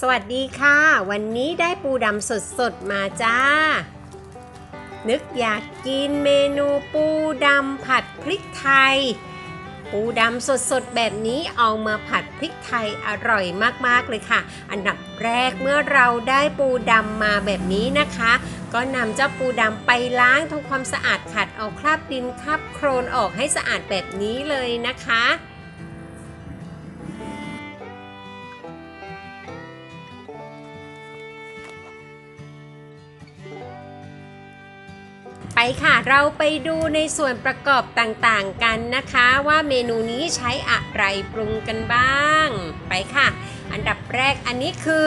สวัสดีค่ะ วันนี้ได้ปูดำสดๆ มาจ้า นึกอยากกินเมนูปูดำผัดพริกไทย ปูดำสดๆ แบบนี้เอามาผัดพริกไทยอร่อยมากๆเลยค่ะ อันดับแรกเมื่อเราได้ปูดำมาแบบนี้นะคะ ก็นำเจ้าปูดำไปล้างทำความสะอาดขัดเอาคราบดินคราบโครนออกให้สะอาดแบบนี้เลยนะคะ ค่ะ เราไปดูในส่วนประกอบต่างๆกันนะคะ ว่าเมนูนี้ใช้อะไรปรุงกันบ้าง ไปค่ะ อันดับแรกอันนี้คือ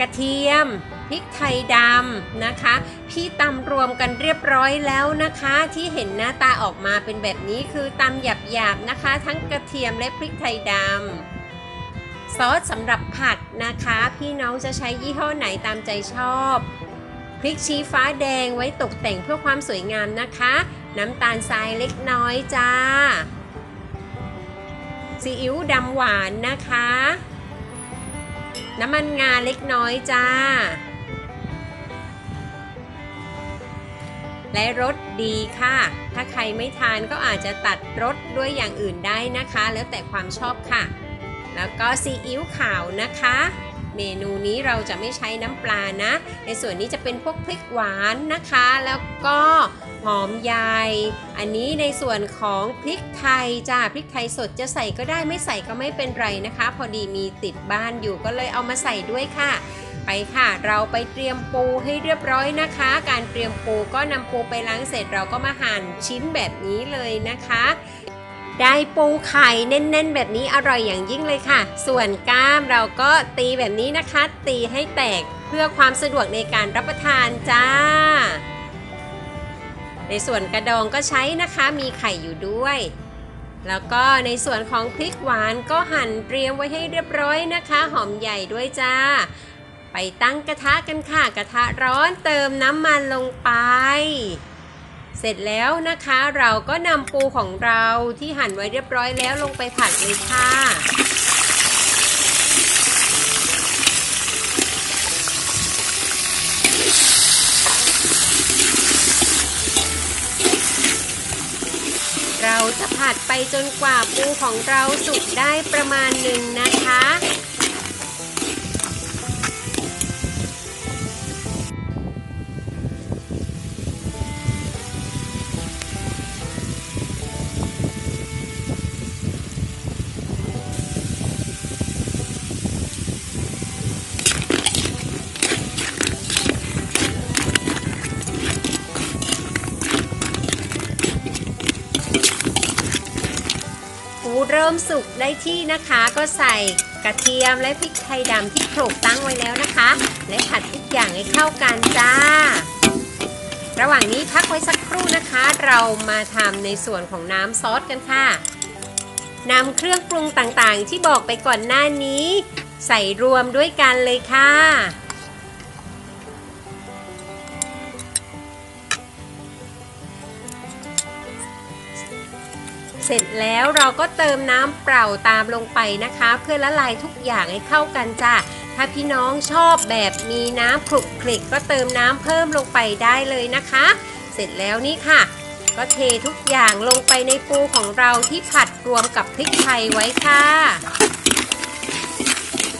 กระเทียมพริกไทยดำนะคะ พี่ตำรวมกันเรียบร้อยแล้วนะคะ ที่เห็นหน้าตาออกมาเป็นแบบนี้คือตำหยาบๆนะคะ ทั้งกระเทียมและพริกไทยดำซอสสำหรับผัดนะคะ พี่น้องจะใช้ยี่ห้อไหนตามใจชอบ พริกชี้ฟ้าแดงไว้ตกแต่งเพื่อความสวยงามนะคะ น้ำตาลทรายเล็กน้อยจ้า ซีอิ๊วดำหวานนะคะ น้ำมันงาเล็กน้อยจ้า และรสดีค่ะ ถ้าใครไม่ทานก็อาจจะตัดรสด้วยอย่างอื่นได้นะคะ แล้วแต่ความชอบค่ะ แล้วก็ซีอิ๊วขาวนะคะ เมนูนี้เราจะไม่ใช้น้ำปลานะ ในส่วนนี้จะเป็นพวกพริกหวานนะคะ แล้วก็หอมใหญ่ อันนี้ในส่วนของพริกไทยจ้าพริกไทยสดจะใส่ก็ได้ไม่ใส่ก็ไม่เป็นไรนะคะ พอดีมีติดบ้านอยู่ก็เลยเอามาใส่ด้วยค่ะ ไปค่ะ เราไปเตรียมปูให้เรียบร้อยนะคะ การเตรียมปูก็นำปูไปล้างเสร็จเราก็มาหั่นชิ้นแบบนี้เลยนะคะ ได้ปูไข่แน่นๆ แบบนี้อร่อยอย่างยิ่งเลยค่ะ ส่วนก้ามเราก็ตีแบบนี้นะคะ ตีให้แตกเพื่อความสะดวกในการรับประทานจ้า ในส่วนกระดองก็ใช้นะคะมีไข่อยู่ด้วย แล้วก็ในส่วนของพริกหวานก็หั่นเตรียมไว้ให้เรียบร้อยนะคะ หอมใหญ่ด้วยจ้า ไปตั้งกระทะกันค่ะ กระทะร้อนเติมน้ำมันลงไป เสร็จแล้วนะคะเราก็นำปูของเราที่หั่นไว้เรียบร้อยแล้วลงไปผัดเลยค่ะเราจะผัดไปจนกว่าปูของเราสุกได้ประมาณหนึ่ง เริ่มสุกได้ที่นะคะ ก็ใส่กระเทียมและพริกไทยดำที่โขลกตั้งไว้แล้วนะคะ และผัดทุกอย่างให้เข้ากันจ้า ระหว่างนี้พักไว้สักครู่นะคะ เรามาทำในส่วนของน้ำซอสกันค่ะนำเครื่องปรุงต่างๆ ที่บอกไปก่อนหน้านี้ ใส่รวมด้วยกันเลยค่ะ ร็จแล้วเราก็เติมน้ำเปล่าตามลงไปนะคะ เพื่อละลายทุกอย่างให้เข้ากันจ้ะถ้าพี่น้องชอบแบบมีน้ำคลุกคลิกก็เติมน้ำเพิ่มลงไปได้เลยนะคะ เสร็จแล้วนี่ค่ะ ก็เททุกอย่างลงไปในปูของเราที่ผัดรวมกับพริกไทยไว้ค่ะ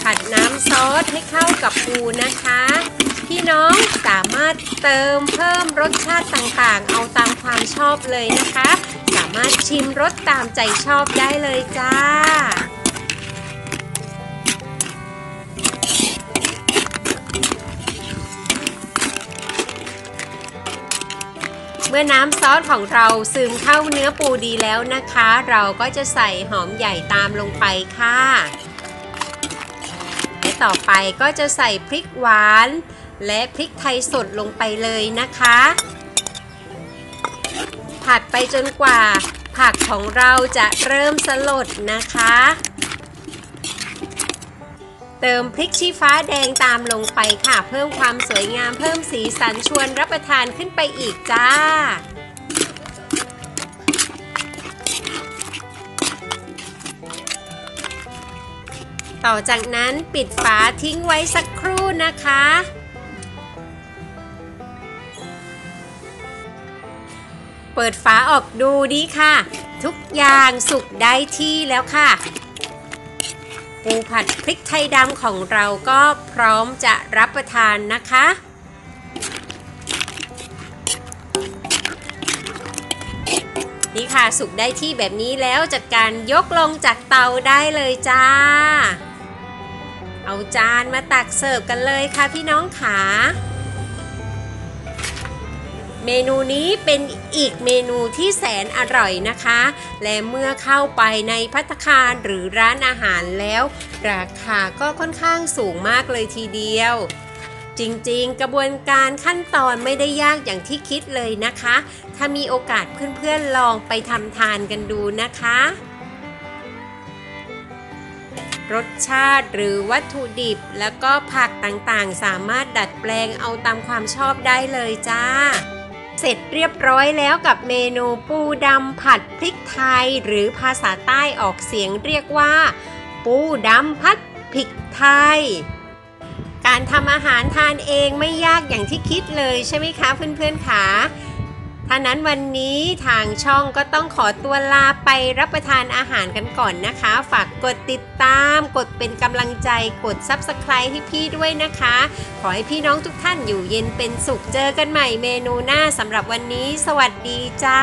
ผัดน้ำซอสให้เข้ากับปูนะคะ พี่น้องสามารถเติมเพิ่มรสชาติต่างๆ เอาตามความชอบเลยนะคะามารถชิมรสตามใจชอบได้เลยจ้า เมื่อน้ำซอสของเราซึมเข้าเนื้อปูดีแล้วนะคะ เราก็จะใส่หอมใหญ่ตามลงไปค่ะและต่อไปก็จะใส่พริกหวาน และพริกไทยสดลงไปเลยนะคะ ผัดไปจนกว่า ผักของเราจะเริ่มสลดนะคะ เติมพริกชี้ฟ้าแดงตามลงไปค่ะ เพิ่มความสวยงามเพิ่มสีสันชวนรับประทานขึ้นไปอีกจ้าต่อจากนั้นปิดฝาทิ้งไว้สักครู่นะคะ เปิดฝาออกดูดีค่ะ ทุกอย่างสุกได้ที่แล้วค่ะ ปูผัดพริกไทยดำของเราก็พร้อมจะรับประทานนะคะนี่ค่ะสุกได้ที่แบบนี้แล้วจัดการยกลงจากเตาได้เลยจ้า เอาจานมาตักเสิร์ฟกันเลยค่ะพี่น้องขา เมนูนี้เป็นอีกเมนูที่แสนอร่อยนะคะ และเมื่อเข้าไปในพัตคารหรือร้านอาหารแล้ว ราคาก็ค่อนข้างสูงมากเลยทีเดียว จริงๆ กระบวนการขั้นตอนไม่ได้ยากอย่างที่คิดเลยนะคะ ถ้ามีโอกาสเพื่อนๆลองไปทำทานกันดูนะคะรสชาติหรือวัตถุดิบแล้วก็ผักต่างๆ สามารถดัดแปลงเอาตามความชอบได้เลยจ้า เสร็จเรียบร้อยแล้วกับเมนูปูดำผัดพริกไทย หรือภาษาใต้ออกเสียงเรียกว่า ปูดำผัดพริกไทย การทำอาหารทานเองไม่ยากอย่างที่คิดเลยใช่ไหมคะเพื่อนๆคะ ท่านั้นวันนี้ทางช่องก็ต้องขอตัวลาไปรับประทานอาหารกันก่อนนะคะ ฝากกดติดตาม กดเป็นกำลังใจ กด Subscribe ให้พี่ด้วยนะคะ ขอให้พี่น้องทุกท่านอยู่เย็นเป็นสุข เจอกันใหม่เมนูหน้าสำหรับวันนี้ สวัสดีจ้า